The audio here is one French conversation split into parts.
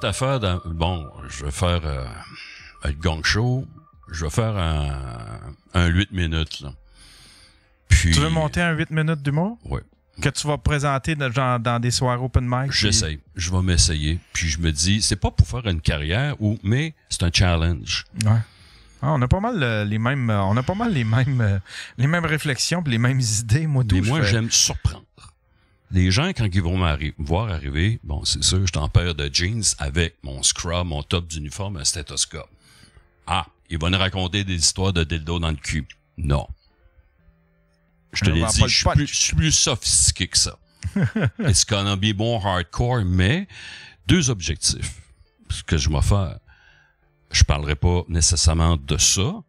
autre affaire, dans, bon, je vais faire euh, un gong show, je vais faire un, un 8 minutes. Là. Puis, Tu veux monter un 8 minutes d'humour? Ouais. Que tu vas présenter dans, genre, dans des soirées open mic? puis- J'essaye, je vais m'essayer. Puis je me dis, c'est pas pour faire une carrière, ou, mais c'est un challenge. Ouais. Ah, on a pas mal euh, les mêmes euh, on a pas mal les mêmes euh, les mêmes réflexions puis les mêmes idées moi tout Mais moi, j'aime surprendre. Les gens, quand ils vont me voir arriver, bon, c'est sûr, je suis en paire de jeans avec mon scrub, mon top d'uniforme, un stéthoscope. Ah, ils vont nous raconter des histoires de dildo dans le cul. Non. Je te l'ai dit, je suis plus, je suis plus sophistiqué que ça. It's gonna be more hardcore, mais deux objectifs. Ce que je vais faire, je parlerai pas nécessairement de ça,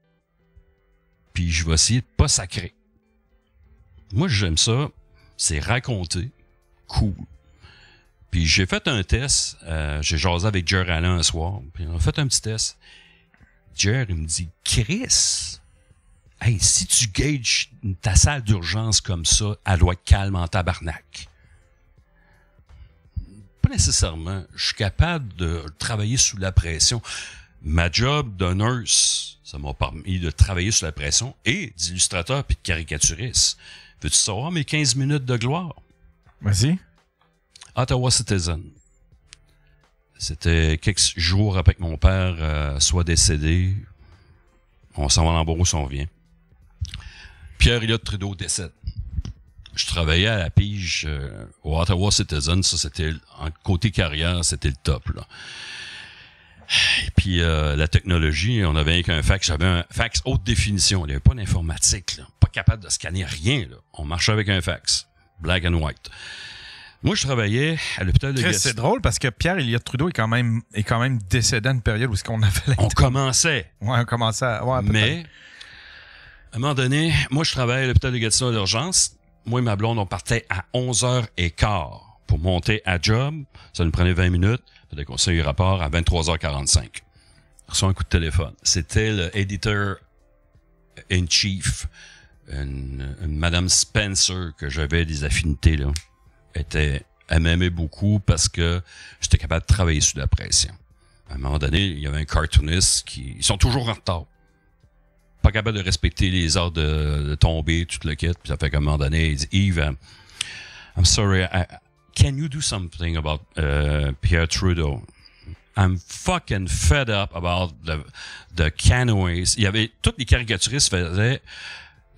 puis je vais essayer de pas sacrer. Moi, j'aime ça, c'est raconter, cool. Puis j'ai fait un test, euh, j'ai jasé avec Jer Allen un soir, puis on a fait un petit test. Jer, il me dit, Chris, si tu gages ta salle d'urgence comme ça, elle doit être calme en tabarnak. Pas nécessairement. Je suis capable de travailler sous la pression. Ma job de nurse, ça m'a permis de travailler sous la pression et d'illustrateur puis de caricaturiste. Veux-tu savoir mes 15 minutes de gloire? Vas-y. Ottawa Citizen. C'était quelques jours après que mon père euh, soit décédé. On s'en va en Beauce, on revient. Pierre Elliott Trudeau décède. Je travaillais à la pige euh, au Ottawa Citizen. Ça, c'était en côté carrière, c'était le top. Là. Et puis euh, la technologie, on avait qu'un fax. J'avais un fax haute définition. Il n'y avait pas d'informatique. Pas capable de scanner rien. Là. On marchait avec un fax. Black and white. Moi, je travaillais à l'hôpital de Gatineau. c'est drôle parce que Pierre Elliott Trudeau est quand même est quand même décédé à une période où ce qu'on avait On commençait. Ouais, on commençait à ouais. Mais, à un moment donné, moi, je travaillais à l'hôpital de Gatineau à l'urgence. Moi et ma blonde, on partait à 11h15 pour monter à job. Ça nous prenait 20 minutes. Le rapport à 23h45. Je reçois un coup de téléphone. C'était le editor in chief, une, Madame Spencer, que j'avais des affinités, là. Était, elle m'aimait beaucoup parce que j'étais capable de travailler sous la pression. À un moment donné, il y avait un cartooniste qui, ils sont toujours en retard pas capable de respecter les heures de, de tomber, toute le kit. Puis ça fait qu'à un moment donné, il dit, Yves, I'm sorry, I, can you do something about uh, Pierre Trudeau? I'm fucking fed up about the, the canoës. Il y avait, toutes les caricaturistes faisaient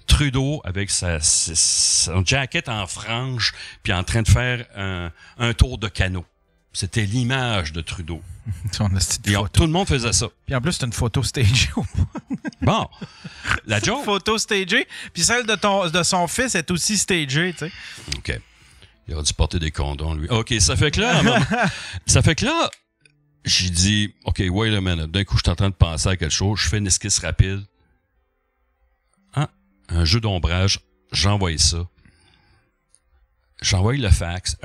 Trudeau avec sa, sa- son jacket en frange, puis en train de faire un, un tour de canot. C'était l'image de Trudeau. On- tout le monde faisait ça. Puis en plus, c'est une photo stagée. Bon, la joke, photo stagée. Puis celle de, ton, de son fils est aussi stagée, tu sais. OK. Il aurait dû porter des condoms, lui. OK, ça fait que là, ça fait que là, j'ai dit, OK, wait a minute. D'un coup, je suis en train de penser à quelque chose. Je fais une esquisse rapide. Ah, un jeu d'ombrage. J'envoie ça. J'envoie le fax.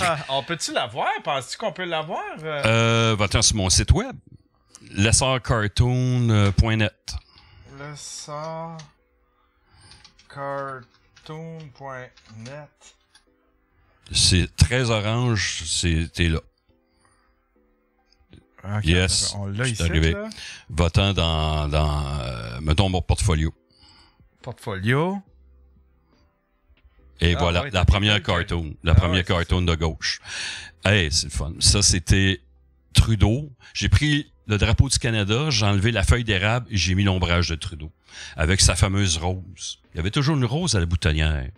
Ah, on peut-tu la voir? Penses-tu qu'on peut la voir? Euh, va-t'en sur mon site web. lessorcartoon.net. Le sort C'est très orange. C'était là. Ok, Yes, On l'a c'est ici, arrivé. Va-t'en dans, dans euh, mettons, mon portfolio. Portfolio. Et Ah voilà, ouais, la première cartoon. La Ah première ouais, cartoon de gauche. Hey, c'est le fun. Ça, c'était Trudeau. J'ai pris le drapeau du Canada, j'ai enlevé la feuille d'érable et j'ai mis l'ombrage de Trudeau. Avec sa fameuse rose. Il y avait toujours une rose à la boutonnière.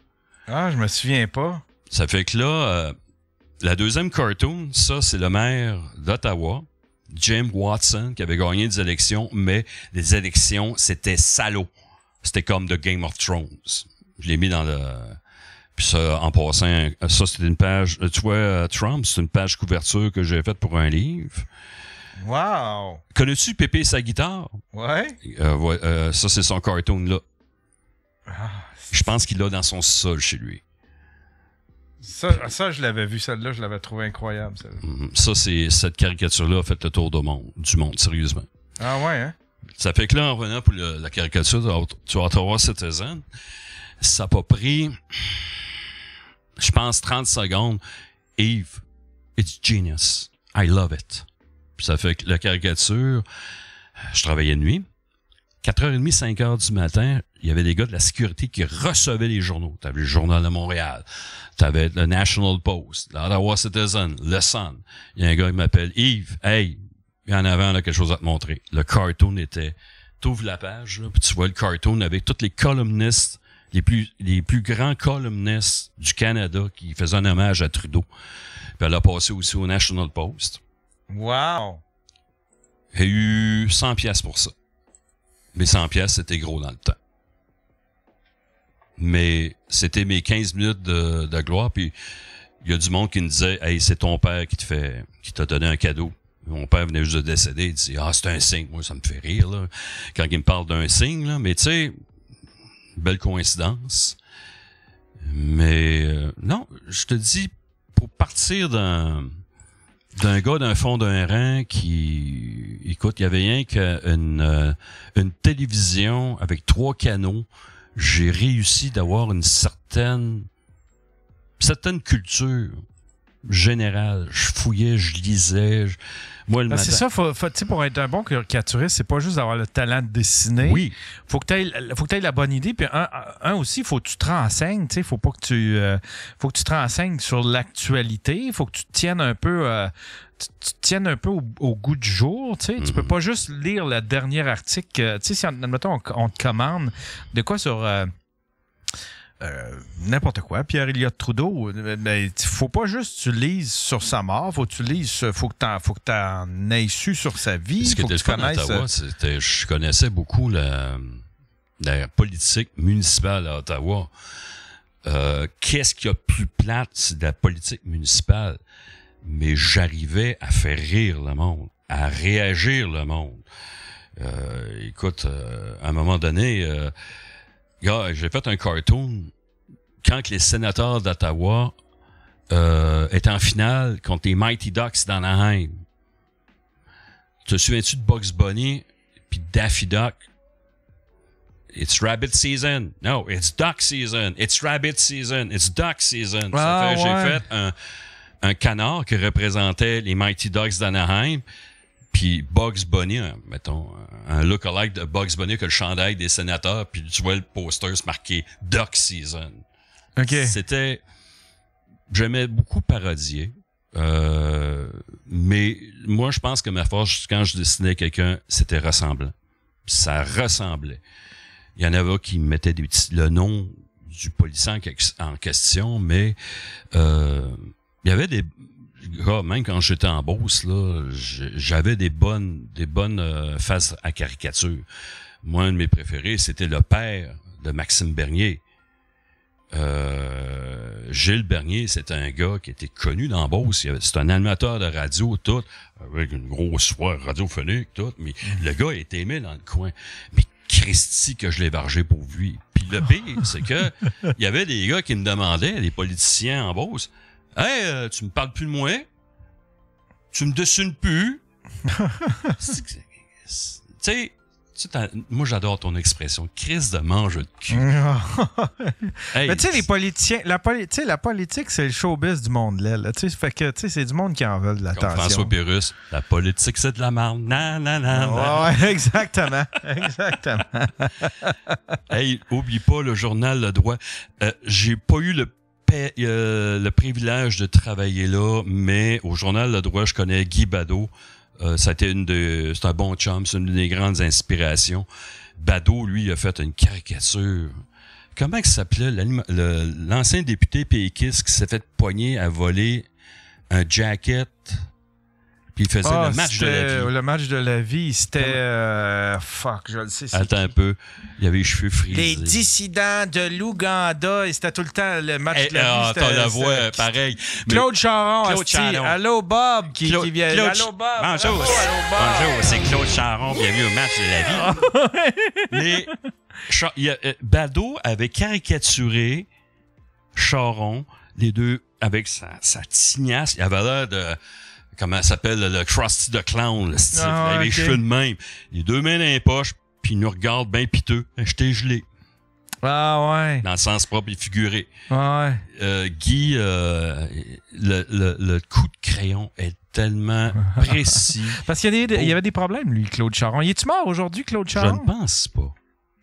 Ah, je me souviens pas. Ça fait que là, euh, la deuxième cartoon, ça, c'est le maire d'Ottawa, Jim Watson, qui avait gagné des élections, mais les élections, c'était salaud. C'était comme The Game of Thrones. Je l'ai mis dans le... Puis ça, en passant, ça, c'était une page... Tu vois, euh, Trump, c'est une page couverture que j'ai faite pour un livre. Wow! Connais-tu Pépé et sa guitare? Ouais? Euh, ouais, euh, ça, c'est son cartoon, là. Ah, Je pense qu'il l'a dans son sol chez lui. ça, ça, je l'avais vu, celle-là, je l'avais trouvé incroyable. Mhm. Ça, c'est cette caricature-là a fait le tour du monde, du monde, sérieusement. Ah ouais, hein? Ça fait que là, en revenant pour le- la caricature Ot- du Ottawa Citizen, ça n'a pas pris, je pense, 30 secondes. Yves, It's genius. I love it. Ça fait que la caricature, je travaillais de nuit. 4h30, 5h du matin, il y avait des gars de la sécurité qui recevaient les journaux. Tu avais le Journal de Montréal, tu avais le National Post, l'Ottawa Citizen, le Sun. Il y a un gars qui m'appelle Yves, hey, en avant là, quelque chose à te montrer. Le cartoon était, t'ouvres la page, là, puis tu vois le cartoon avec tous les columnistes, les plus, les plus grands columnistes du Canada qui faisaient un hommage à Trudeau. Puis elle a passé aussi au National Post. Wow! A eu 100 pièces pour ça. Mais 100 pièces c'était gros dans le temps. Mais c'était mes 15 minutes de, de gloire, puis il y a du monde qui me disait Hey, c'est ton père qui te fait qui t'a donné un cadeau. Mon père venait juste de décéder, il dit Ah, c'est un signe. Moi, ça me fait rire là, quand il me parle d'un signe, là. Mais tu sais, belle coïncidence. Mais euh, non, je te dis, pour partir d'un d'un gars d'un fond d'un rang qui écoute, il y avait rien qu'une euh, une télévision avec trois canaux. J'ai réussi d'avoir une certaine certaine culture générale. Je fouillais, je lisais. je- Moi, le c'est ça, faut, faut, tu sais, pour être un bon caricaturiste, c'est pas juste d'avoir le talent de dessiner. Oui, Faut que tu aies, la bonne idée. Puis un, un aussi, faut que tu te renseignes. Sais, faut pas que tu, euh, faut que tu te renseignes sur l'actualité. Faut que tu te tiennes un peu, euh, tu, tu te tiennes un peu au, au goût du jour. Tu sais, tu peux Mhm. pas juste lire le dernier article. euh, Tu sais, si admettons on, on te commande de quoi sur euh, euh, n'importe quoi, Pierre Elliott Trudeau, euh, ben, faut pas juste que tu lises sur sa mort, faut que tu lises, faut que t'en, faut que t'en aies su sur sa vie, Ce qui était tu le fun à connaisses. Ottawa, euh, c'était, je connaissais beaucoup la, la politique municipale à Ottawa. Euh, qu'est-ce qu'il y a de plus plate, de la politique municipale? Mais j'arrivais à faire rire le monde, à réagir le monde. Euh, écoute, à un moment donné, j'ai fait un cartoon quand les sénateurs d'Ottawa euh, étaient en finale contre les Mighty Ducks d'Anaheim. Te souviens-tu de Bugs Bunny puis Daffy Duck? It's rabbit season. No, it's duck season. It's rabbit season. It's duck season. Ah, ouais. j'ai fait un, un canard qui représentait les Mighty Ducks d'Anaheim. Puis Bugs Bunny, un- mettons, un look-alike de Bugs Bunny que le chandail des sénateurs, puis tu vois le poster se marqué Duck Season. OK. C'était. J'aimais beaucoup parodier. Euh, mais moi, je pense que ma force, quand je dessinais quelqu'un, c'était ressemblant. Ça ressemblait. Il y en avait qui mettaient des petits, le nom du policier en, en question, mais euh, il y avait des gars, même quand j'étais en Beauce, là, j'avais des bonnes, des bonnes euh, faces à caricature. Moi, un de mes préférés, c'était le père de Maxime Bernier. Euh, Gilles Bernier, c'était un gars qui était connu dans Beauce. C'est un animateur de radio, tout, avec une grosse voix radiophonique, tout. Mais le gars était aimé dans le coin. Mais Christy que je l'ai vargé pour lui. Puis le pire, c'est que il y avait des gars qui me demandaient, des politiciens en Beauce, Hey, euh, tu me parles plus de moi? Tu me dessines plus? Tu sais, moi j'adore ton expression. Crise de mange de cul. Hey, Mais tu sais, les politiciens, la, poli- politique, c'est le showbiz du monde là. fait que tu sais, c'est du monde qui en veut de l'attention. François Pérus, la politique c'est de la merde. Nan, nan, nan, exactement. exactement. Hey, oublie pas le journal Le Droit. Euh, J'ai pas eu le, euh, le privilège de travailler là, mais au journal Le Droit, je connais Guy Badeau. Euh, été une c'est un bon chum, c'est une des grandes inspirations. Badeau, lui, a fait une caricature. Comment il s'appelait l'ancien député péquiste qui s'est fait poigner à voler un jacket, puis il faisait Ah, le match de la vie. Le match de la vie, c'était. euh, fuck, je le sais. Attends qui? un peu, il avait les cheveux frisés. Les dissidents de l'Ouganda, et c'était tout le temps le match Eh, de la vie. ah, la voix pareil. Claude Charon, Claude. Charon. Allô Bob qui, Claude- qui vient. Claude- Allô Bob. Bonjour. Allô Bob. Bonjour, c'est Claude Charon, bienvenue au match de la vie. Mais y a, euh, Bado avait caricaturé Charon, les deux, avec sa, sa tignasse. Il avait l'air de, comment ça s'appelle, le Krusty the Clown, le style. Ah, il avait les cheveux de même. Les deux mains dans les poches, puis il nous regarde bien piteux. Je t'ai gelé. Ah ouais. dans le sens propre et figuré. Ouais. Euh, Guy, euh, le, le, le coup de crayon est tellement précis. Parce qu'il y, y avait des problèmes, lui, Claude Charon. Il est-tu mort aujourd'hui, Claude Je Charon? ne pense pas.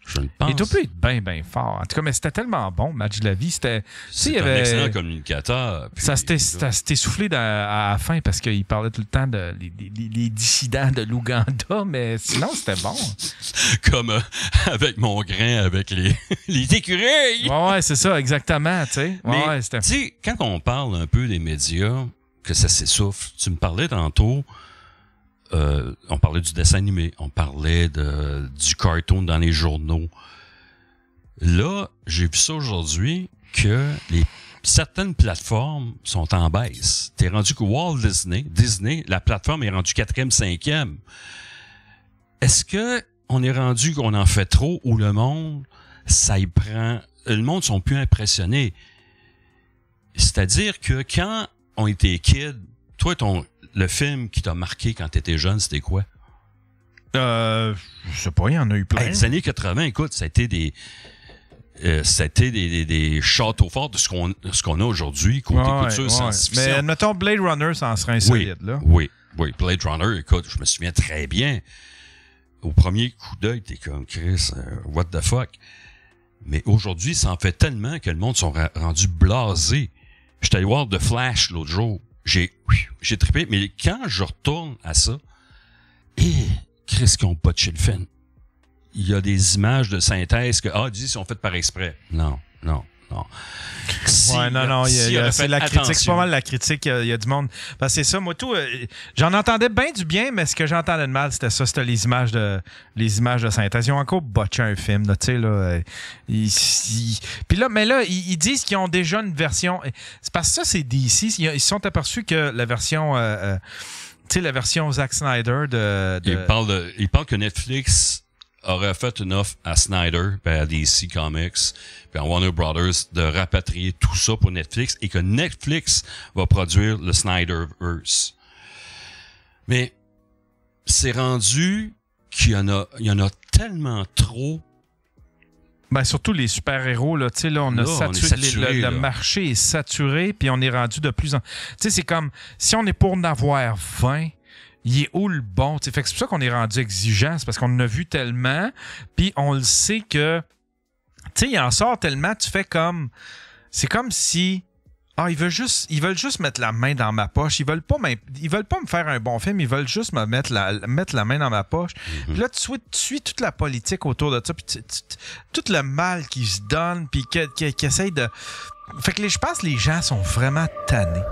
Je ne pense Il doit plus être bien, bien fort. En tout cas, mais c'était tellement bon, match de la vie. C'était. C'est un avait- excellent communicateur. puis- Ça s'était soufflé dans- à la fin parce qu'il parlait tout le temps de les, les- les dissidents de l'Ouganda, mais sinon, c'était bon. Comme euh, avec mon grain, avec les, les écureuils. Ouais, ouais, c'est ça, exactement, tu sais. Ouais, ouais, c'était. tu sais, quand on parle un peu des médias, que ça s'essouffle, tu me parlais tantôt, euh, on parlait du dessin animé, on parlait du cartoon dans les journaux. Là, j'ai vu ça aujourd'hui que certaines plateformes sont en baisse. T'es rendu que Walt Disney, Disney, la plateforme est rendue quatrième, cinquième. Est-ce que on est rendu qu'on en fait trop ou le monde, ça y prend, le monde sont plus impressionnés? C'est-à-dire que quand on était kid, toi, ton, le film qui t'a marqué quand t'étais jeune, c'était quoi? Euh, je sais pas, il y en a eu plein. Hey, les années 80, écoute, ça a été des, euh, a été des, des, des châteaux forts de ce qu'on, ce qu'on a aujourd'hui, côté Ouais, couture, ouais. science-fiction. Mais admettons, Blade Runner, ça en serait Oui, insolite, là. oui, oui. Blade Runner, écoute, je me souviens très bien. Au premier coup d'œil, t'es comme Chris, euh, what the fuck? Mais aujourd'hui, ça en fait tellement que le monde sont ra- rendus blasés. J'étais allé voir The Flash l'autre jour. J'ai, j'ai trippé, mais quand je retourne à ça, et Chris qu'ils ont botché le film. Il y a des images de synthèse que, ah, dis, sont faites par exprès. Non, non, non. Si- ouais, non, non, c'est la critique, c'est attention- pas mal la critique, il y a, il y a du monde. Parce que c'est ça, moi tout, euh, j'en entendais bien du bien, mais ce que j'entendais de mal, c'était ça, c'était les images de les images de synthèse. Ils ont encore botché un film, tu sais, là. euh, ils- ils- Puis là, mais là, ils, ils disent qu'ils ont déjà une version. C'est parce que ça, c'est DC. Ils ils se sont aperçus que la version. euh, euh, tu sais, la version Zack Snyder de. de- Il parle, de, il parle que Netflix aurait fait une offre à Snyder, puis à DC Comics, puis à Warner Brothers de rapatrier tout ça pour Netflix et que Netflix va produire le Snyderverse. Mais c'est rendu qu'il y en a, il y en a tellement trop. Ben, surtout les super-héros, là, tu sais, là, on a on saturé, le, le marché est saturé, puis on est rendu de plus en... Tu sais, c'est comme, si on est pour en avoir 20, il est où le bon? Fait que c'est pour ça qu'on est rendu exigeant, c'est parce qu'on en a vu tellement, puis on le sait que, tu sais, il en sort tellement, tu fais comme... C'est comme si... Ah, ils veulent juste, ils veulent juste mettre la main dans ma poche. Ils veulent pas, ils veulent pas me faire un bon film. Ils veulent juste me mettre la, mettre la main dans ma poche. Puis là, tu suis, tu suis toute la politique autour de ça, puis tu- tu- tu- tout le mal qu'ils se donnent, puis qu'ils qui, qui essayent de. Fait que les- je pense que les gens sont vraiment tannés.